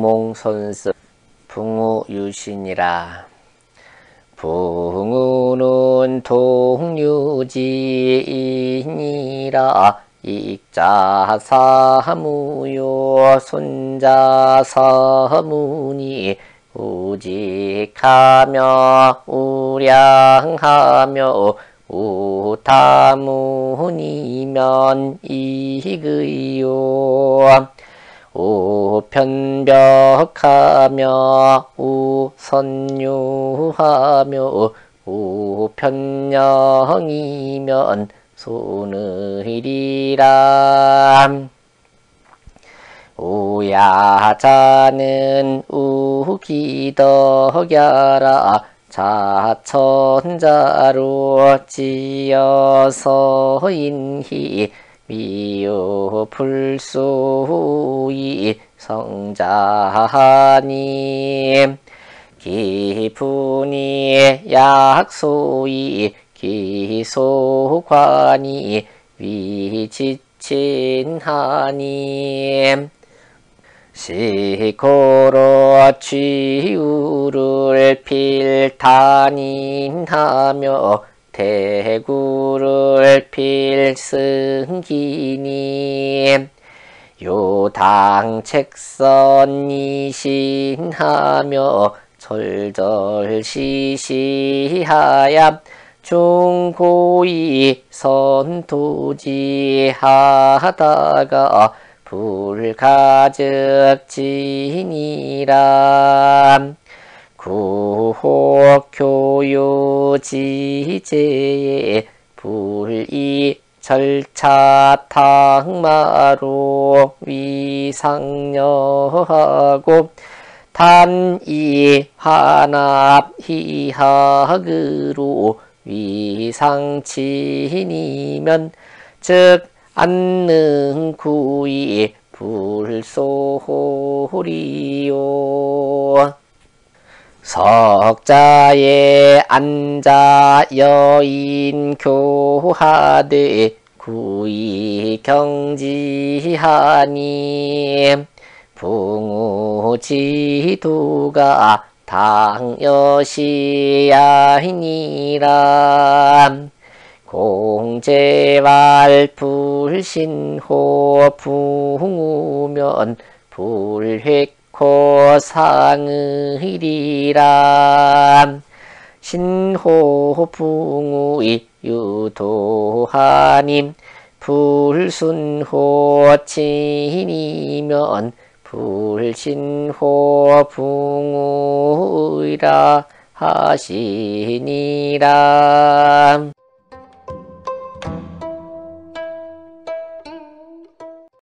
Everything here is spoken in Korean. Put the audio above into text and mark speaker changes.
Speaker 1: 동몽선스 붕우유신이라. 붕우는 동류지이니라. 익자사무요 손자사무니. 우직하며 우량하며 우타무니면 이그요 우편벽하며 우선유하며 우편령이면 손의리라. 우야자는 우기덕야라. 자천자로 지어서 인히 미유불수 이 성자하니 기분이 약소이 기소관이 위지친하니 시코로 취우를 필탄인하며 대구를 필승기니 요당 책선이신하며 절절시시하야 중고이 선토지하다가 불가적지니라. 구호교요지제에 불이 절차탕마로 위상녀하고 단이 환합희학으로 위상친이면 즉 안능구이 불소리요. 석자에 앉아 여인 교하되 구이 경지하니 붕우지도가 당여시야이니라. 공제왈 불신호 붕우면 불획코 상의리라 신호 붕우이 유도하님 불순호 친이면 불신호 붕우이라 하시니라